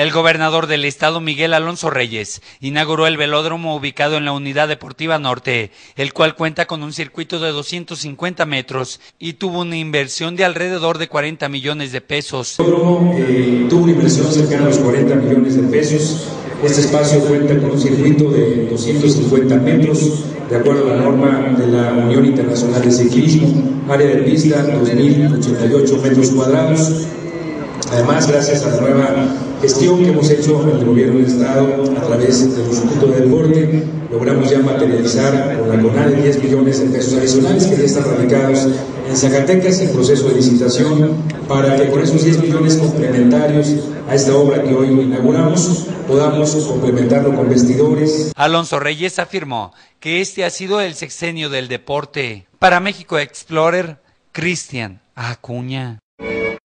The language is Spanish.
El gobernador del estado, Miguel Alonso Reyes, inauguró el velódromo ubicado en la Unidad Deportiva Norte, el cual cuenta con un circuito de 250 metros y tuvo una inversión de alrededor de 40 millones de pesos. El velódromo eh, tuvo una inversión cercana a los 40 millones de pesos. Este espacio cuenta con un circuito de 250 metros, de acuerdo a la norma de la Unión Internacional de Ciclismo, área de pista 2.088 metros cuadrados. Además, gracias a la nueva gestión que hemos hecho en el gobierno del Estado a través del Instituto de Deporte, logramos ya materializar con la CONADE 10 millones de pesos adicionales que ya están radicados en Zacatecas en proceso de licitación para que con esos 10 millones complementarios a esta obra que hoy inauguramos podamos complementarlo con vestidores. Alonso Reyes afirmó que este ha sido el sexenio del deporte. Para México Explorer, Cristian Acuña.